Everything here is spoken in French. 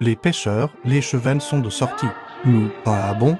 Les pêcheurs, les chevennes sont de sortie. Nous, pas ah bon?